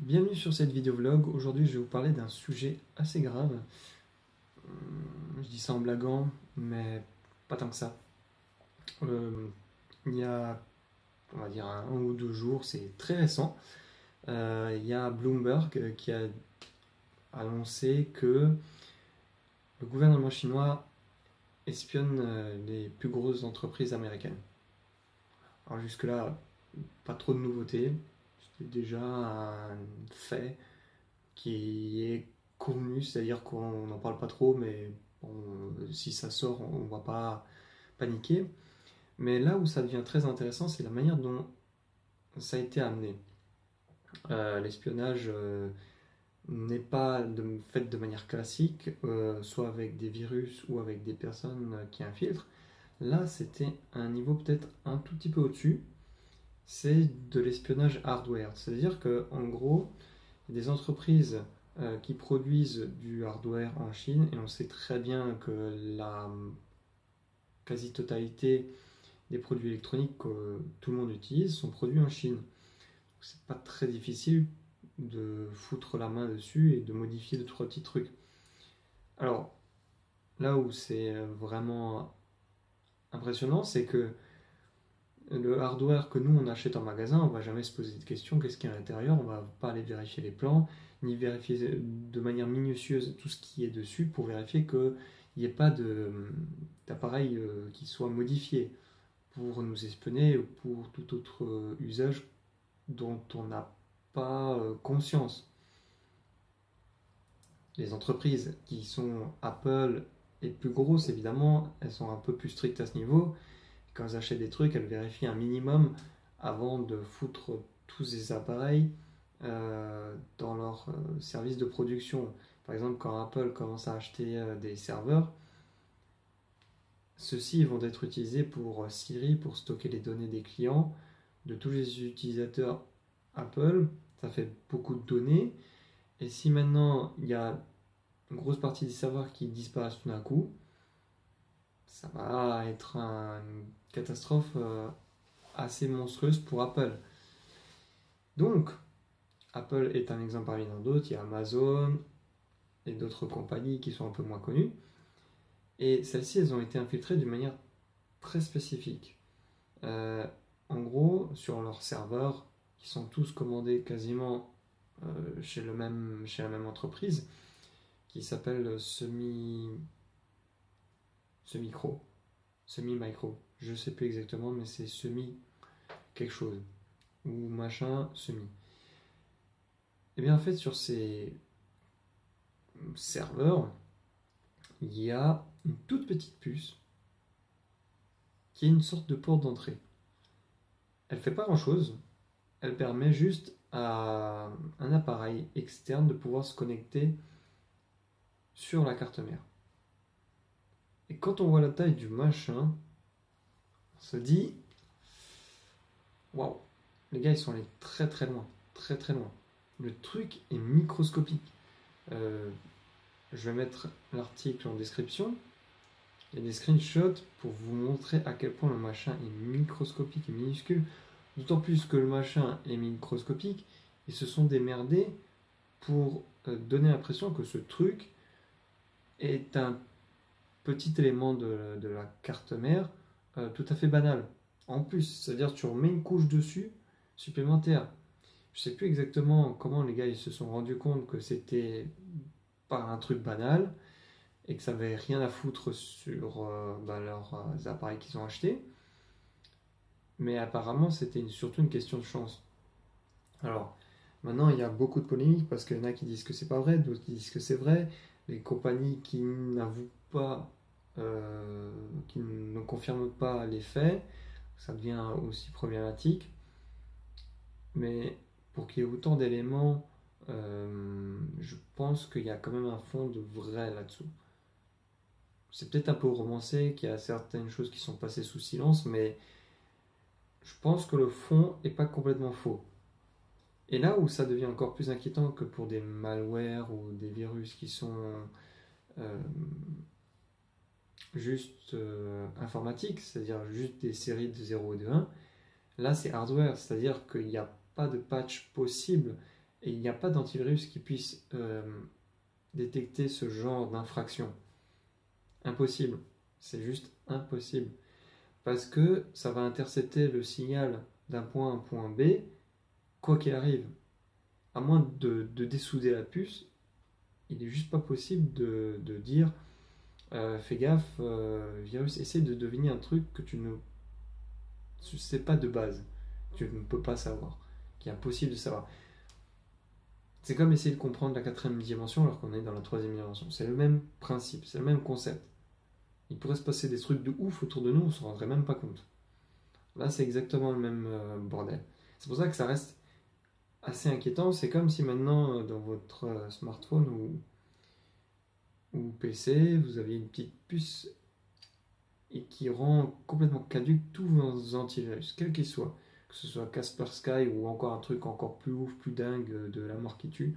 Bienvenue sur cette vidéo vlog. Aujourd'hui, je vais vous parler d'un sujet assez grave. Hum, je dis ça en blaguant, mais pas tant que ça. Euh, il y a, on va dire, un, ou deux jours, c'est très récent. Euh, il y a Bloomberg qui a annoncé que le gouvernement chinois espionne euh, les plus grosses entreprises américaines. Alors jusque-là, pas trop de nouveautés c'est déjà un fait qui est connu, c'est-à-dire qu'on n'en parle pas trop, mais si ça sort, on ne va pas paniquer. Mais là où ça devient très intéressant, c'est la manière dont ça a été amené. Euh, l'espionnage euh, n'est pas fait de manière classique, euh, soit avec des virus ou avec des personnes qui infiltrent. Là, c'était un niveau peut-être un tout petit peu au-dessus, c'est de l'espionnage hardware. C'est-à-dire qu'en gros, il y a des entreprises euh, qui produisent du hardware en Chine et on sait très bien que la quasi-totalité des produits électroniques que tout le monde utilise sont produits en Chine. C'est pas très difficile de foutre la main dessus et de modifier deux trois petits trucs. Alors là où c'est vraiment impressionnant, c'est que le hardware que nous on achète en magasin, on va jamais se poser de questions qu'est-ce qu'il y a à l'intérieur, on va pas aller vérifier les plans, ni vérifier de manière minutieuse tout ce qui est dessus pour vérifier qu'il n'y ait pas d'appareil euh, qui soit modifié pour nous espionner ou pour tout autre euh, usage dont on n'a pas euh, conscience. Les entreprises qui sont Apple et plus grosses, évidemment, elles sont un peu plus strictes à ce niveau quand elles achètent des trucs, elles vérifient un minimum avant de foutre tous ces appareils euh, dans leur euh, service de production. Par exemple, quand Apple commence à acheter euh, des serveurs, ceux-ci vont être utilisés pour Siri, pour stocker les données des clients, de tous les utilisateurs Apple. Ça fait beaucoup de données. Et si maintenant il y a une grosse partie des serveurs qui disparaissent tout d'un coup, ça va être une catastrophe euh, assez monstrueuse pour Apple. Donc, Apple est un exemple parmi d'autres. Il y a Amazon et d'autres compagnies qui sont un peu moins connues. Et celles-ci, elles ont été infiltrées d'une manière très spécifique. Euh, en gros, sur leurs serveurs, qui sont tous commandés quasiment euh, chez, la même entreprise, qui s'appelle Semi semi-micro, semi-micro, je sais plus exactement, mais c'est semi quelque chose, ou machin semi. Et eh bien en fait sur ces serveurs, il y a une toute petite puce qui est une sorte de porte d'entrée. Elle fait pas grand chose, elle permet juste à un appareil externe de pouvoir se connecter sur la carte mère. Et quand on voit la taille du machin, on se dit waouh, les gars ils sont allés très très loin, très très loin. Le truc est microscopique. Euh, je vais mettre l'article en description. A des screenshots pour vous montrer à quel point le machin est microscopique et minuscule. D'autant plus que le machin est microscopique, ils se sont démerdés pour euh, donner l'impression que ce truc est un petit élément de, la carte mère euh, tout à fait banal. En plus, c'est-à-dire tu remets une couche dessus supplémentaire. Je sais plus exactement comment les gars ils se sont rendus compte que c'était pas un truc banal et que ça avait rien à foutre sur euh, bah, leurs euh, appareils qu'ils ont achetés. Mais apparemment, c'était surtout une question de chance. Alors, maintenant, il y a beaucoup de polémiques parce qu'il y en a qui disent que c'est pas vrai, d'autres qui disent que c'est vrai. Les compagnies qui n'avouent pas euh, qui ne confirment pas les faits, ça devient aussi problématique. Mais pour qu'il y ait autant d'éléments, euh, je pense qu'il y a quand même un fond de vrai là-dessous. C'est peut-être un peu romancé, qu'il y a certaines choses qui sont passées sous silence, mais je pense que le fond n'est pas complètement faux. Et là où ça devient encore plus inquiétant que pour des malwares ou des virus qui sont euh, juste euh, informatique, c'est-à-dire juste des séries de 0 et de 1. Là, c'est hardware, c'est-à-dire qu'il n'y a pas de patch possible Et il n'y a pas d'antivirus qui puisse euh, détecter ce genre d'infraction. Impossible. C'est juste impossible. Parce que ça va intercepter le signal d'un point à un point B, quoi qu'il arrive. À moins de, dessouder la puce, il n'est juste pas possible de, dire euh, fais gaffe, euh, virus, essaie de deviner un truc que tu ne sais pas de base, tu ne peux pas savoir, qui est impossible de savoir. C'est comme essayer de comprendre la quatrième dimension alors qu'on est dans la troisième dimension. C'est le même principe, c'est le même concept. Il pourrait se passer des trucs de ouf autour de nous, on ne se rendrait même pas compte. Là, c'est exactement le même euh, bordel. C'est pour ça que ça reste assez inquiétant. C'est comme si maintenant, euh, dans votre smartphone ou, ou PC, vous aviez une petite puce et qui rend complètement caduque tous vos antivirus, quels qu'ils soient. Que ce soit Kaspersky ou encore un truc encore plus ouf, plus dingue de la mort qui tue.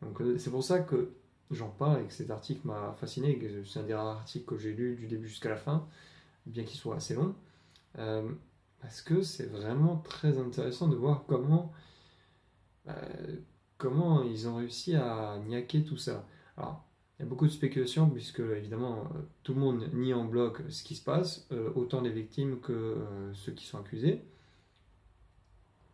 Donc c'est pour ça que j'en parle et que cet article m'a fasciné. C'est un des rares articles que j'ai lu du début jusqu'à la fin, bien qu'il soit assez long. Euh, parce que c'est vraiment très intéressant de voir comment, euh, comment ils ont réussi à niaquer tout ça. Il y a beaucoup de spéculations, puisque évidemment, euh, tout le monde nie en bloc ce qui se passe, autant les victimes que ceux qui sont accusés.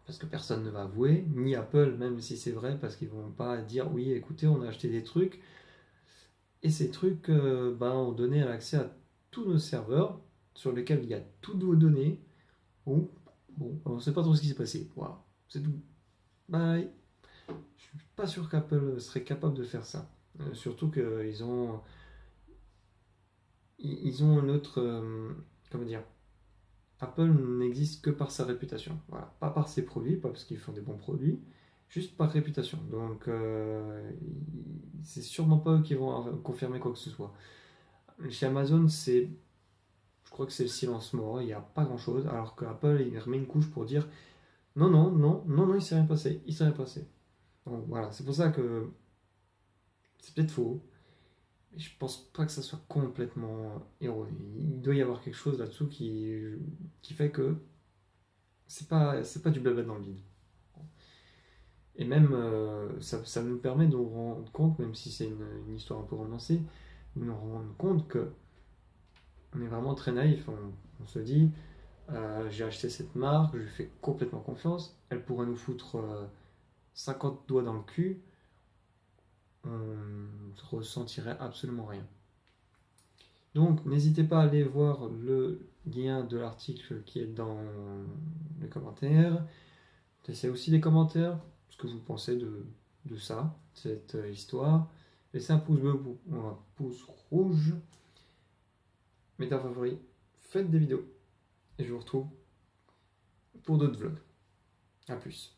Parce que personne ne va avouer, ni Apple, même si c'est vrai, parce qu'ils vont pas dire oui, écoutez, on a acheté des trucs, et ces trucs ben, ont donné accès à tous nos serveurs, sur lesquels il y a toutes vos données. Bon, bon on ne sait pas trop ce qui s'est passé. Voilà, c'est tout. Bye. Je suis pas sûr qu'Apple serait capable de faire ça. Euh, surtout qu'ils ont. Ils ont un autre. Euh, comment dire Apple n'existe que par sa réputation. Voilà. Pas par ses produits, pas parce qu'ils font des bons produits, juste par réputation. Donc, euh, c'est sûrement pas eux qui vont confirmer quoi que ce soit. Chez Amazon, c'est je crois que c'est le silence mort, il n'y a pas grand chose, alors qu'Apple il remet une couche pour dire non, non, non, non, non, il s'est rien passé, il s'est rien passé. Donc voilà, c'est pour ça que c'est peut-être faux, mais je pense pas que ça soit complètement erroné. Il doit y avoir quelque chose là-dessous qui, fait que c'est pas, pas du blabla dans le vide. Et même, euh, ça, nous permet de nous rendre compte, même si c'est une, une histoire un peu romancée, de nous rendre compte que on est vraiment très naïf. On, se dit, euh, j'ai acheté cette marque, je lui fais complètement confiance, elle pourrait nous foutre 50 euh, doigts dans le cul, on ne ressentirait absolument rien. Donc n'hésitez pas à aller voir le lien de l'article qui est dans les commentaires. Laissez aussi des commentaires, ce que vous pensez de, de ça, cette euh, histoire. Laissez un pouce bleu ou un pouce rouge mettez un favori, faites des vidéos. Et je vous retrouve pour d'autres vlogs. A plus.